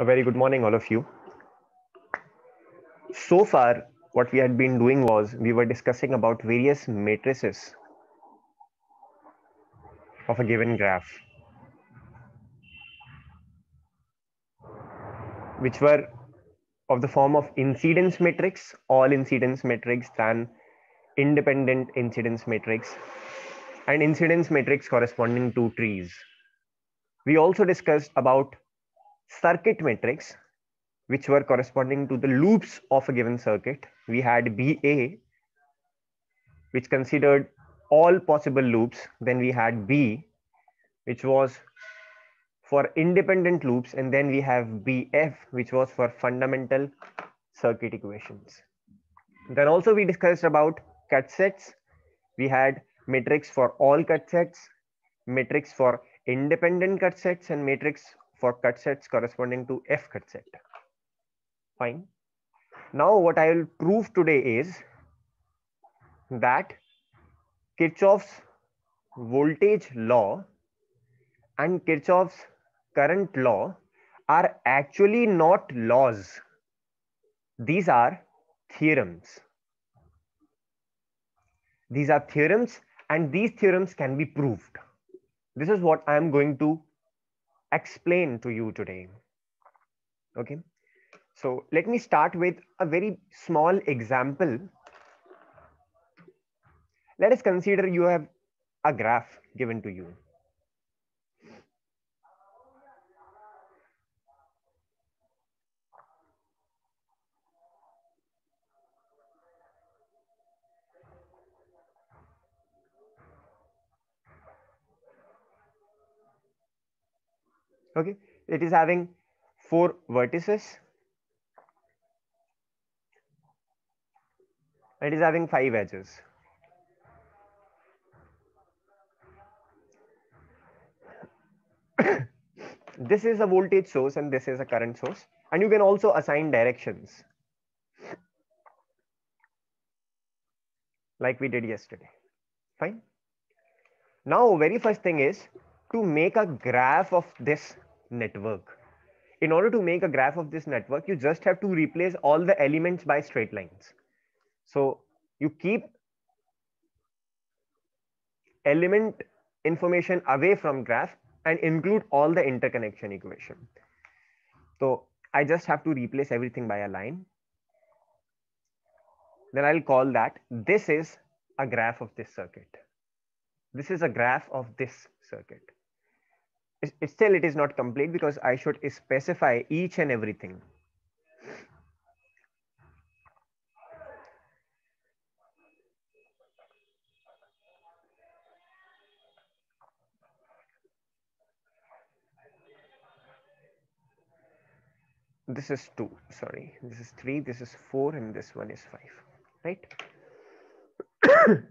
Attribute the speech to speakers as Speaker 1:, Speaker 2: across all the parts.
Speaker 1: A very good morning, all of you. So far, what we had been doing was we were discussing about various matrices of a given graph, which were of the form of incidence matrix, all incidence matrix, than independent incidence matrix, and incidence matrix corresponding to trees. We also discussed about circuit matrix, which were corresponding to the loops of a given circuit. We had BA, which considered all possible loops. Then we had B, which was for independent loops. And then we have BF, which was for fundamental circuit equations. Then also we discussed about cut sets. We had matrix for all cut sets, matrix for independent cut sets, and matrix for cut sets corresponding to F cut set. Fine. Now what I will prove today is that Kirchhoff's voltage law and Kirchhoff's current law are actually not laws. These are theorems. These are theorems and these theorems can be proved. This is what I am going to explain to you today. Okay. So let me start with a very small example. Let us consider you have a graph given to you. Okay, it is having four vertices. It is having five edges. this is a voltage source and this is a current source. And you can also assign directions. Like we did yesterday. Fine? Now very first thing is to make a graph of this network in order to make a graph of this network you just have to replace all the elements by straight lines so you keep element information away from graph and include all the interconnection equation. So I just have to replace everything by a line. Then I'll call that this is a graph of this circuit. This is a graph of this circuit. It, still it is not complete because I should specify each and everything. this is 2 sorry this is 3 this is 4 and this one is 5 right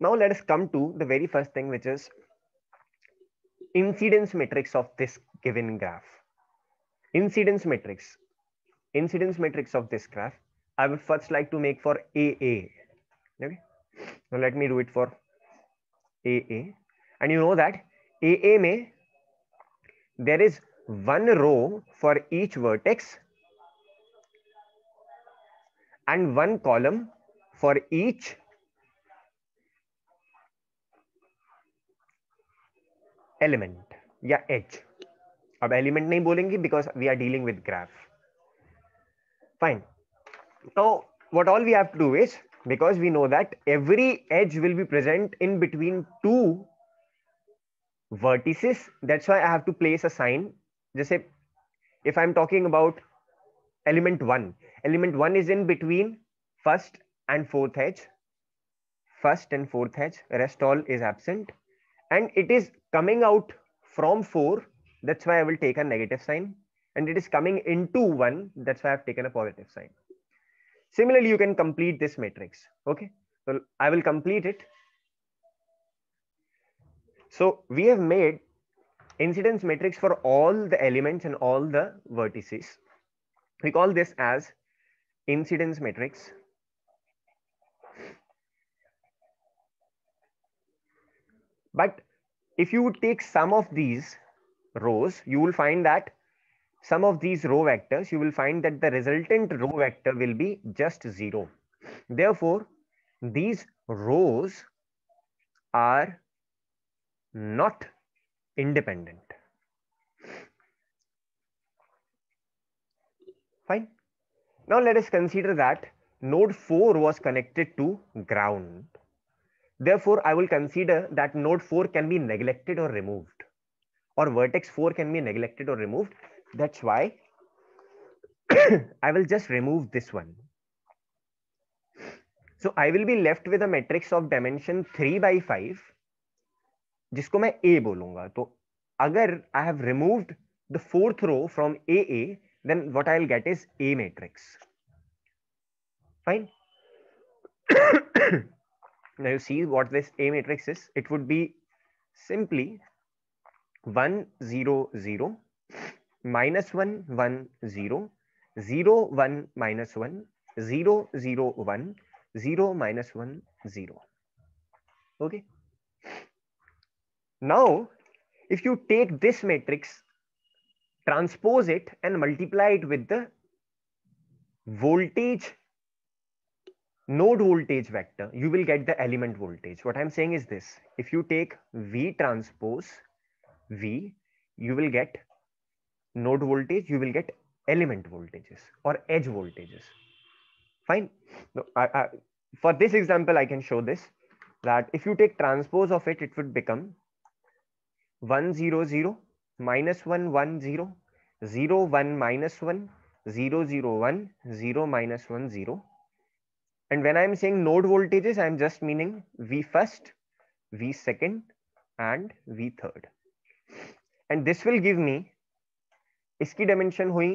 Speaker 1: now let us come to the very first thing which is incidence matrix of this given graph. Incidence matrix. Incidence matrix of this graph i would first like to make for aa okay? Now let me do it for aa and you know that aa may there is one row for each vertex and one column for each element या H अब element नहीं बोलेंगे because we are dealing with graph fine तो what all we have to do is because we know that every edge will be present in between two vertices that's why I have to place a sign जैसे if I am talking about element one element one is in between first and fourth H first and fourth H rest all is absent and it is coming out from four. That's why I will take a negative sign, and it is coming into one. That's why I've taken a positive sign. Similarly, you can complete this matrix. Okay, so I will complete it. So we have made incidence matrix for all the elements and all the vertices. We call this as incidence matrix. But if you take some of these rows, you will find that some of these row vectors, you will find that the resultant row vector will be just zero. Therefore, these rows are not independent. Fine. Now let us consider that node 4 was connected to ground. Therefore, I will consider that node 4 can be neglected or removed or vertex 4 can be neglected or removed. That's why I will just remove this one. So I will be left with a matrix of dimension 3 by 5 जिसको मैं A बोलूंगा तो अगर I have removed the fourth row from AA then what I'll get is A matrix. Fine. now you see what this A matrix is. It would be simply 1, 0, 0, minus 1, 1, 0, 0, 1, minus 1, 0, 0, 1, 0, minus 1, 0. Okay. Now, if you take this matrix transpose it and multiply it with the voltage node voltage vector you will get the element voltage. What i'm saying is this if you take v transpose v you will get node voltage you will get element voltages or edge voltages. Fine. I, I, for this example i can show this that if you take transpose of it it would become 1 0 0 minus 1 1 0 0 1 minus 1 0 0 1 0 minus 1 0 and when i'm saying node voltages i'm just meaning v first v second and v third and this will give me इसकी dimension हुई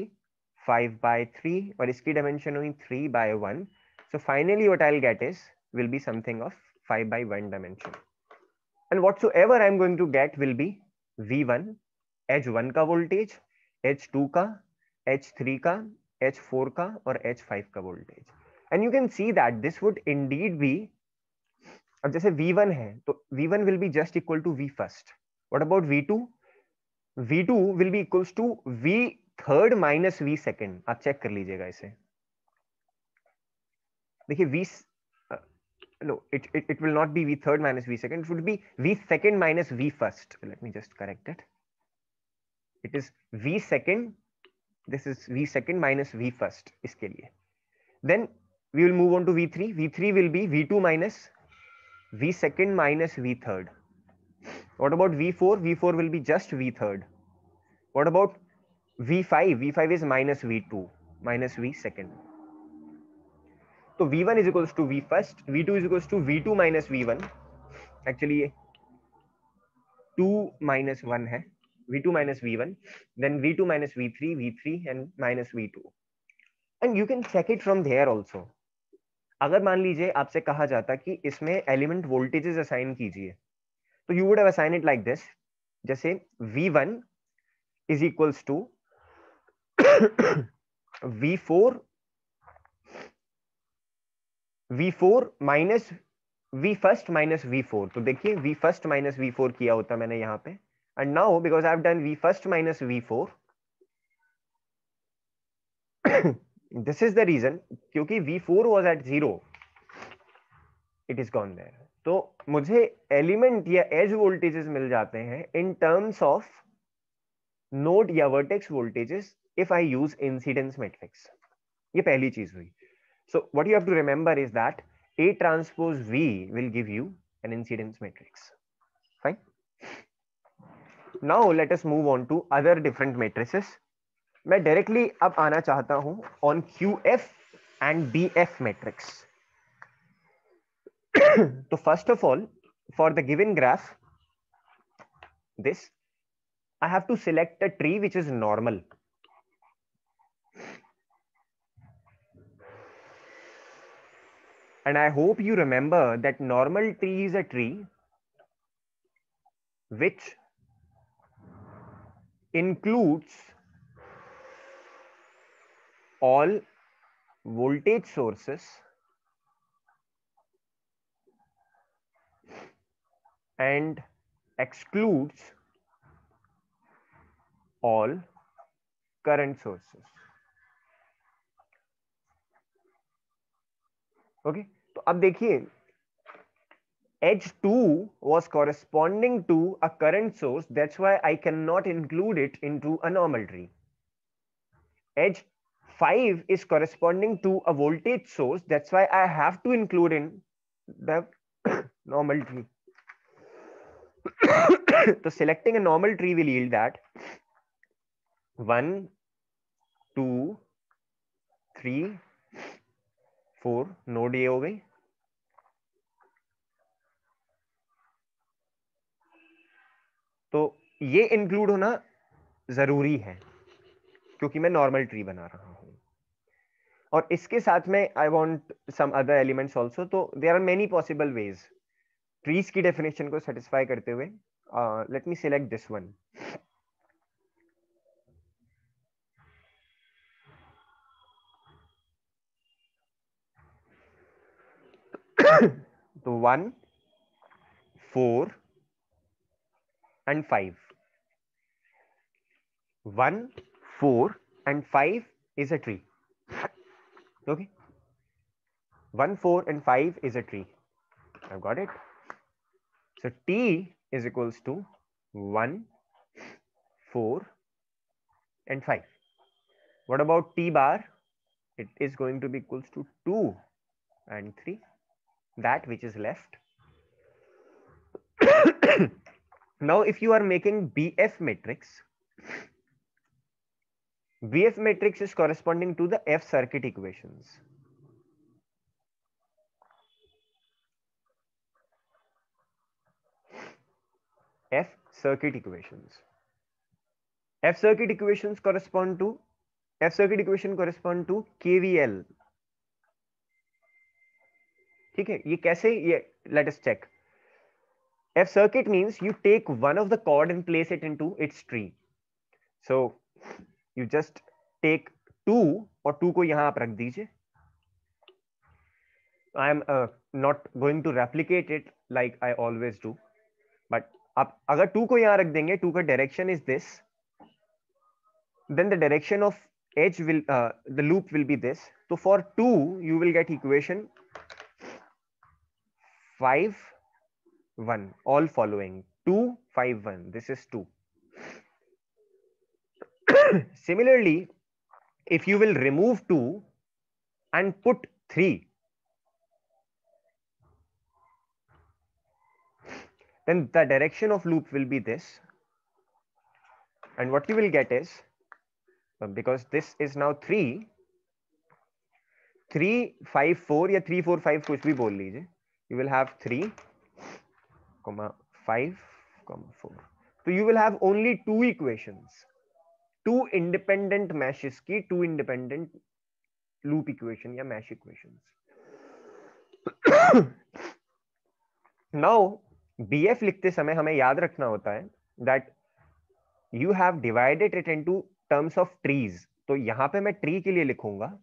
Speaker 1: 5 by 3 और इसकी dimension हुई 3 by 1 so finally what i'll get is will be something of 5 by 1 dimension and whatsoever i'm going to get will be v1 edge 1 का voltage H two का H three का H four का और H five का voltage And you can see that this would indeed be अब जैसे V1 है तो V1 will be just equal to V first what about V2 V2 will be equals to V third minus V second आप check कर लीजिएगा इसे देखिए V no it, it it will not be V third minus V second it would be V second minus V first let me just correct it it is v second this is v second minus v first iske liye then we will move on to v3 v3 will be v2 minus v second minus v third. What about v4 v4 will be just v third. What about v5 v5 is minus v2 minus v second. So v1 is equals to v first v2 is equals to v2 minus v1 actually 2 minus 1 hai. V2 minus v1 then v2 minus v3 v3 and minus v2 and you can check it from there also अगर मान लीजिए आपसे कहा जाता कि इसमें element voltages assign कीजिए तो you would have assign it like this जैसे v1 one is equals to v4 v4 minus V first minus V four तो देखिए v first minus V four किया होता मैंने यहाँ पे। And now because I've done V minus V V4, this is the reason क्योंकि V4 was at zero, it is gone there. तो मुझे एलिमेंट या एज वोल्टेजेस मिल जाते हैं इन टर्म्स ऑफ़ नोड या vertex voltages if I use incidence matrix ये पहली चीज़ हुई so what you have to remember is that A transpose V will give you an incidence matrix. Fine. now let us move on to other different matrices मैं directly अब आना चाहता हूँ on Q F and B F matrix तो first of all for the given graph this I have to select a tree which is normal and i hope you remember that normal tree is a tree which includes all voltage sources and excludes all current sources okay okay? तो अब देखिए H2 was corresponding to a current source. That's why I cannot include it into a normal tree. H5 is corresponding to a voltage source. That's why I have to include in the normal tree. so selecting a normal tree will yield that 1, 2, 3, 4 node ये हो गई तो ये include होना ज़रूरी है क्योंकि मैं नॉर्मल ट्री बना रहा हूँ और इसके साथ में I want some other elements also तो there are many possible ways trees की डेफिनेशन को सेटिस्फाई करते हुए let me select this one तो one four and 5. 1, 4 and 5 is a tree. Okay. 1, 4 and 5 is a tree. I've got it. So T is equals to 1, 4 and 5. What about T bar? It is going to be equals to 2 and 3. That which is left. Now, if you are making BF matrix, BF matrix is corresponding to the F circuit equations. F circuit equations. F circuit equations correspond to F circuit equation correspond to KVL. ठीक है ये कैसे ये let us check. F circuit means you take one of the chord and place it into its tree. So you just take two और two को यहाँ आप रख दीजिए। I am not going to replicate it like I always do but आप अगर two को यहाँ रख देंगे टू का direction is this then the direction of H will the loop will be this तो for two you will get equation five one all following two five one this is two similarly if you will remove 2 and put 3 then the direction of loop will be this and what you will get is uh, because this is now 3 3 5 4 या 3 4 5 कुछ भी बोल लीजिए you will have 3 comma 5 comma 4 so you will have only two independent meshes की two independent loop equation या mesh equation now B F लिखते समय हमें याद रखना होता है that you have divided it into terms of trees तो यहाँ पे मैं ट्री के लिए लिखूँगा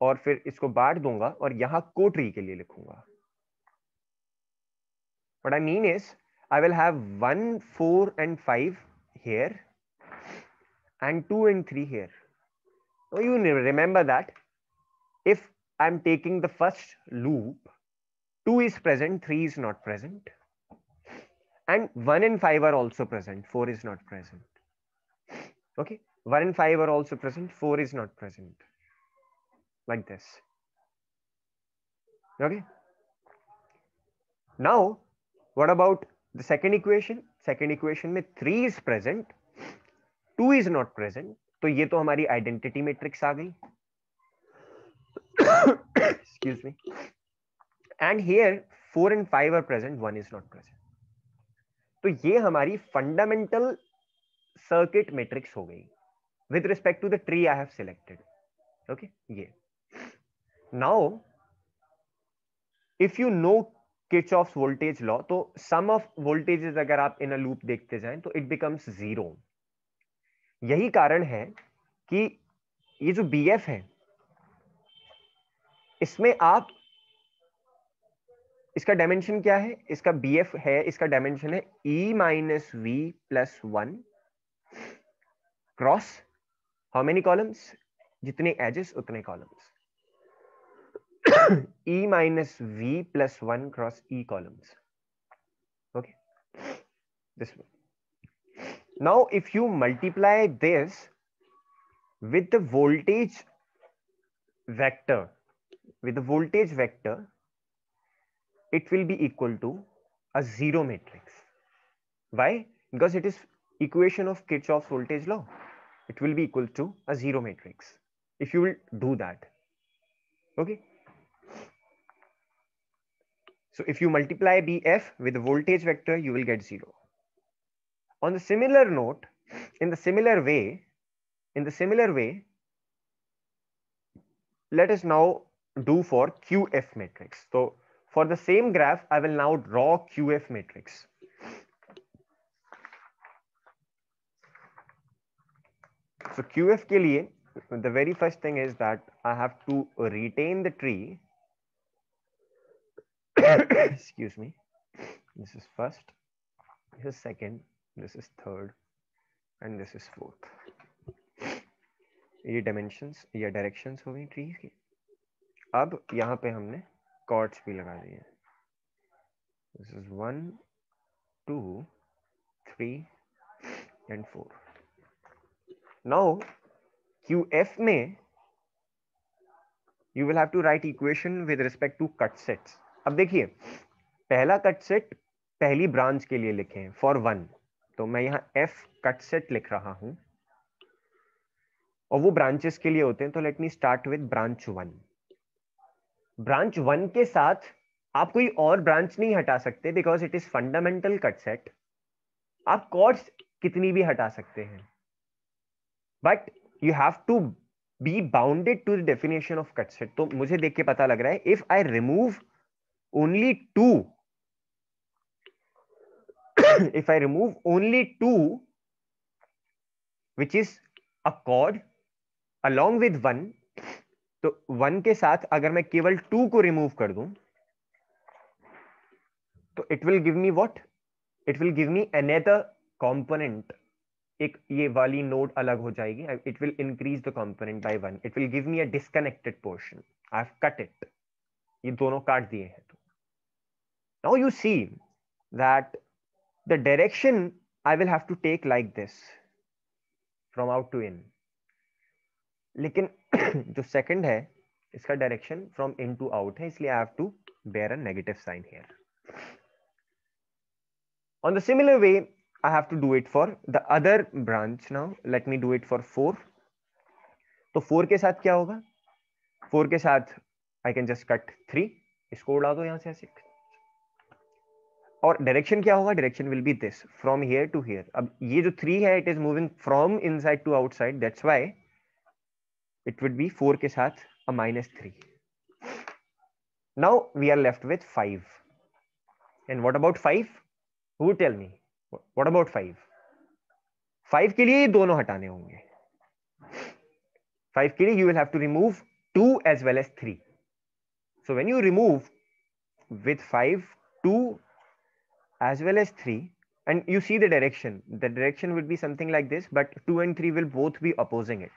Speaker 1: और फिर इसको बांट दूँगा और यहाँ को ट्री के लिए लिखूँगा। What I mean is I will have one four and five here and 2 and 3 here. So you remember that if I'm taking the first loop, 2 is present, 3 is not present. And 1 and 5 are also present, 4 is not present. Okay, 1 and 5 are also present, 4 is not present. Like this. Okay. Now what about the second equation second equation में three is present two is not present तो ये तो हमारी identity matrix आ गई। Excuse me and here four and five are present one is not present तो ये हमारी फंडामेंटल सर्किट मेट्रिक्स हो गई। With respect to the tree I have selected okay ये। Now if you know Kirchhoff voltage law तो sum of voltages अगर आप in a loop देखते जाए तो इट बिकम्स ज़ीरो यही कारण है कि ये जो बी एफ़ है, इसमें आप, इसका डायमेंशन क्या है? इसका बी एफ़ है, इसका डायमेंशन है e minus v plus one cross how many columns जितने एजेस उतने columns minus v plus 1 cross e columns. Okay? This one. Now if you multiply this with the voltage vector with the voltage vector it will be equal to a zero matrix. Why? Because it is equation of kirchhoff's voltage law. It will be equal to a zero matrix if you will do that. Okay? So if you multiply bf with the voltage vector you will get zero on the similar note in the similar way in the similar way let us now do for qf matrix. So for the same graph i will now draw qf matrix. So qf liye the very first thing is that i have to retain the tree. Excuse me. This is first. This is second this is third and this is fourth. ये dimensions, या directions हो गई trees की। अब यहाँ पे हमने chords भी लगा दिए this is one two three and four now q f में you will have to write equation with respect to cut sets अब देखिए, पहला कट सेट पहली ब्रांच के लिए लिखे हैं फॉर वन तो मैं यहाँ एफ़ कट सेट लिख रहा हूँ। और वो ब्रांचेस के लिए होते हैं तो let me start with branch one branch one के साथ आप कोई और ब्रांच नहीं हटा सकते because it is fundamental cut set आप कॉर्ड्स कितनी भी हटा सकते हैं। But you have to be bounded to the definition of cut set तो मुझे देख के पता लग रहा है if I remove only two if I remove only two, which is a chord along with one तो वन के साथ अगर मैं केवल टू को रिमूव कर दूँ तो it will give me what it will give me another component एक ये वाली नोड अलग हो जाएगी। It will increase the component by one it will give me a disconnected portion I have cut it ये दोनों काट दिए हैं तो। Now you see that the direction I will have to take like this from out to in. लेकिन जो second है इसका direction from in to out है इसलिए I have to bear a negative sign here. On the similar way, I have to do it for the other branch now. Let me do it for 4. तो 4 के साथ क्या होगा 4 के साथ I can just cut 3. इसको उड़ा दो यहाँ से ऐसे और डायरेक्शन क्या होगा? Direction will be this from here to here अब ये जो थ्री है it is moving from inside to outside that's why it would be four के साथ a minus three now we are left with five and what about five who tell me what about five five के लिए ये दोनों हटाने होंगे. Five के लिए you will have to remove two edge well edge three so when you remove with five two as well as 3 and you see the direction the direction would be something like this but 2 and 3 will both be opposing it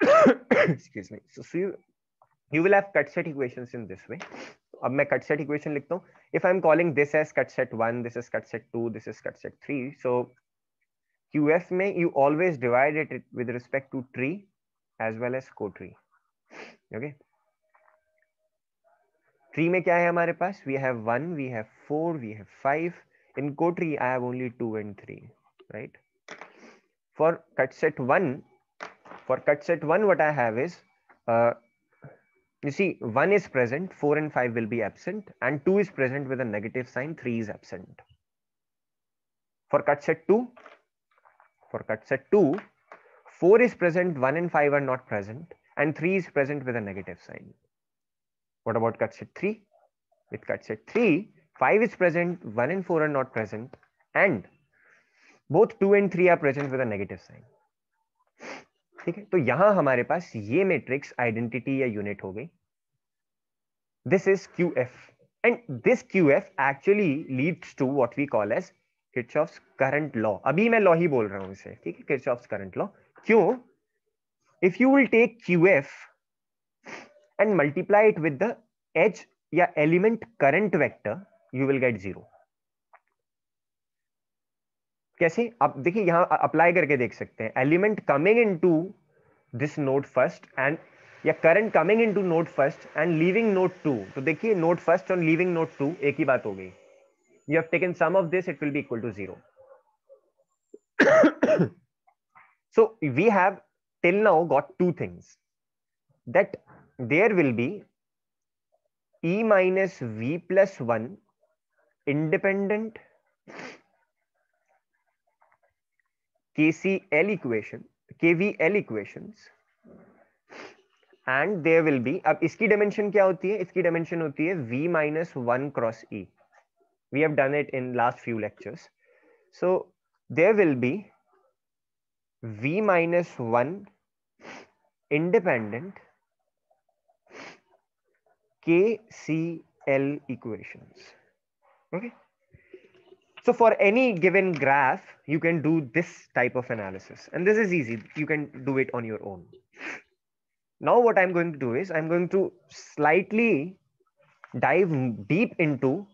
Speaker 1: excuse me so, so you, you will have cut set equations in this way अब मैं cut set equation लिखता हूँ if I'm calling this as cut set 1 this is cut set 2 this is cut set 3 so QF में you always divide it with respect to tree as well as co-tree okay tree में क्या है हमारे पास we have one we have four we have five इन को tree I have only to and three right for cut set one for cut set one what I have is you see 1 is present 4 and 5 will be absent and 2 is present with a negative sign 3 is absent for cut set 2 for cut set 2 4 is present 1 and 5 are not present and 3 is present with a negative sign What about cut set 3? With cut set 3, 5 is present, 1 and 4 are not present, and both 2 and 3 are present with a negative sign. ठीक है? तो यहाँ हमारे पास ये matrix identity या unit हो गई। This is q f and this q f actually leads to what we call as Kirchhoff's current law अभी मैं लॉ ही बोल रहा हूँ इसे ठीक है? किर्चॉफ्स करंट लॉ क्यों? If you will take q and multiply it with the edge या element current vector, you will get zero. कैसे? आप देखिए, यहाँ अप्लाई करके देख सकते हैं। Element coming into this node first and या current coming into node first and leaving node two तो देखिए नोट फ़र्स्ट और लिविंग नोट टू एक ही बात हो गई। You have taken sum of this it will be equal to zero so, we have till now got two things. That there will be E minus V plus 1 independent KCL equation, KVL equations and there will be अब इसकी dimension क्या होती है इसकी dimension होती है V minus 1 cross E we have done it in last few lectures so there will be v minus 1 independent kcl equations. Okay. So for any given graph you can do this type of analysis. And this is easy. You can do it on your own. Now what i'm going to do is i'm going to slightly dive deep into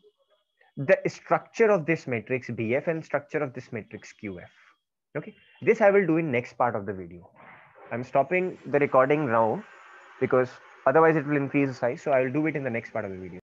Speaker 1: the structure of this matrix BF and structure of this matrix QF. Okay, this I will do in next part of the video. I'm stopping the recording now because otherwise it will increase the size. So I will do it in the next part of the video.